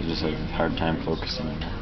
I just have a hard time focusing on that.